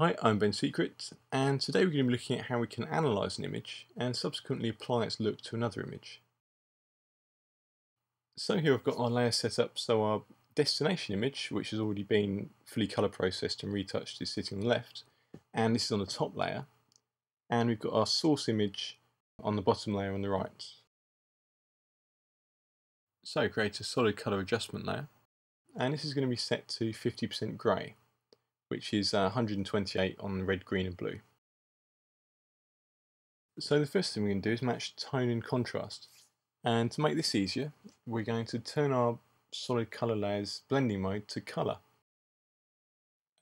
Hi, I'm Ben Secret, and today we're going to be looking at how we can analyse an image and subsequently apply its look to another image. So here I've got our layer set up so our destination image, which has already been fully colour processed and retouched, is sitting on the left, and this is on the top layer, and we've got our source image on the bottom layer on the right. So create a solid colour adjustment layer, and this is going to be set to 50% grey which is uh, 128 on red, green and blue. So the first thing we're going to do is match tone and contrast. And to make this easier, we're going to turn our solid colour layers blending mode to colour.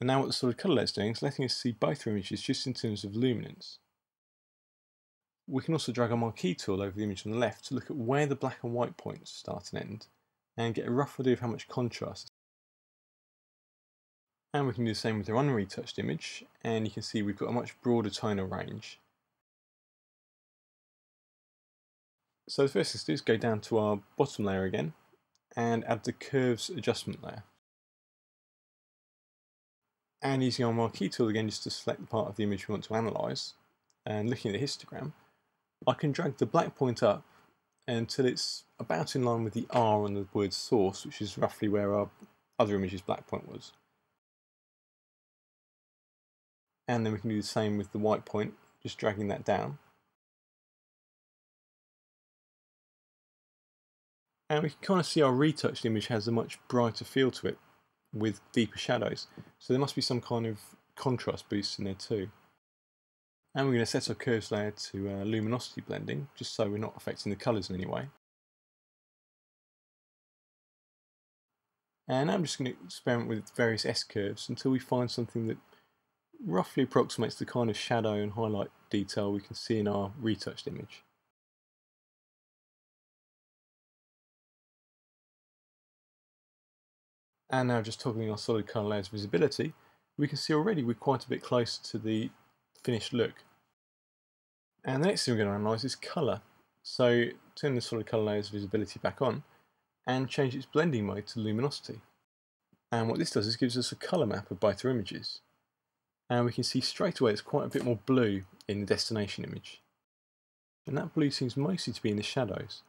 And now what the solid colour layer is doing is letting us see both images just in terms of luminance. We can also drag our marquee tool over the image on the left to look at where the black and white points start and end, and get a rough idea of how much contrast and we can do the same with the unretouched image, and you can see we've got a much broader tonal range. So the first thing to do is go down to our bottom layer again, and add the curves adjustment layer. And using our marquee tool again just to select the part of the image we want to analyse, and looking at the histogram, I can drag the black point up until it's about in line with the R on the word source, which is roughly where our other image's black point was. And then we can do the same with the white point just dragging that down. And we can kind of see our retouched image has a much brighter feel to it with deeper shadows. So there must be some kind of contrast boost in there too. And we're going to set our curves layer to uh, luminosity blending just so we're not affecting the colours in any way. And I'm just going to experiment with various S curves until we find something that roughly approximates the kind of shadow and highlight detail we can see in our retouched image. And now just toggling our solid colour layers visibility, we can see already we're quite a bit closer to the finished look. And the next thing we're going to analyse is colour. So turn the solid colour layers visibility back on and change its blending mode to luminosity. And what this does is gives us a colour map of our images and we can see straight away it's quite a bit more blue in the destination image. And that blue seems mostly to be in the shadows.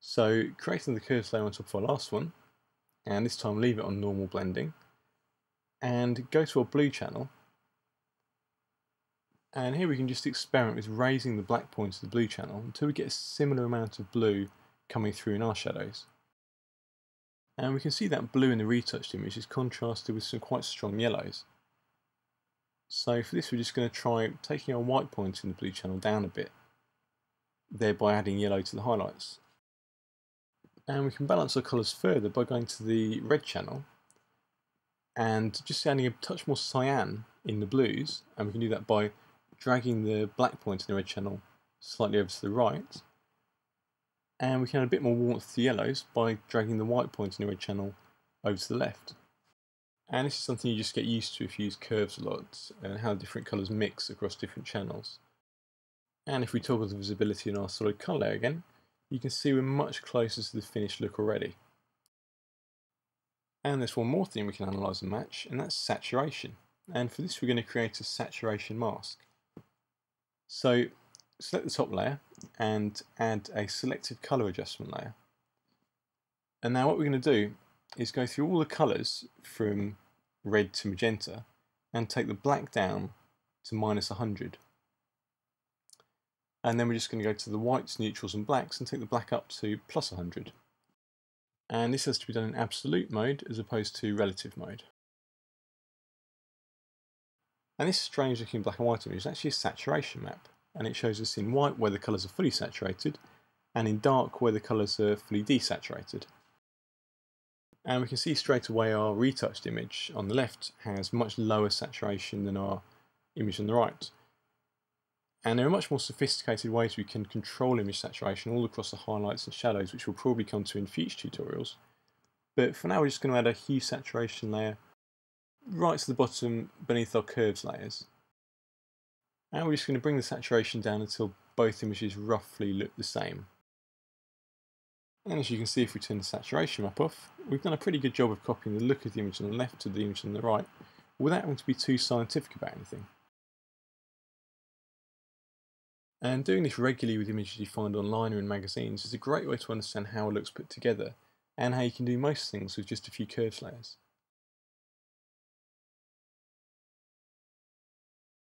So creating the curves layer on top of our last one, and this time leave it on normal blending, and go to our blue channel, and here we can just experiment with raising the black points of the blue channel until we get a similar amount of blue coming through in our shadows. And we can see that blue in the retouched image is contrasted with some quite strong yellows. So for this we're just going to try taking our white point in the blue channel down a bit, thereby adding yellow to the highlights. And we can balance our colours further by going to the red channel and just adding a touch more cyan in the blues, and we can do that by dragging the black point in the red channel slightly over to the right. And we can add a bit more warmth to the yellows by dragging the white point in the red channel over to the left. And this is something you just get used to if you use curves a lot and how different colours mix across different channels. And if we toggle the visibility in our solid colour again, you can see we're much closer to the finished look already. And there's one more thing we can analyse and match, and that's saturation. And for this we're going to create a saturation mask. So select the top layer and add a selective colour adjustment layer. And now what we're going to do is go through all the colours from red to magenta and take the black down to minus 100. And then we're just going to go to the whites, neutrals and blacks and take the black up to plus 100. And this has to be done in absolute mode as opposed to relative mode. And this strange looking black and white image is actually a saturation map and it shows us in white where the colours are fully saturated and in dark where the colours are fully desaturated. And we can see straight away our retouched image on the left has much lower saturation than our image on the right. And there are much more sophisticated ways we can control image saturation all across the highlights and shadows, which we'll probably come to in future tutorials. But for now, we're just going to add a hue saturation layer right to the bottom beneath our curves layers. And we're just going to bring the saturation down until both images roughly look the same. And as you can see if we turn the saturation map off, we've done a pretty good job of copying the look of the image on the left to the image on the right without having to be too scientific about anything. And doing this regularly with images you find online or in magazines is a great way to understand how a look's put together and how you can do most things with just a few curves layers.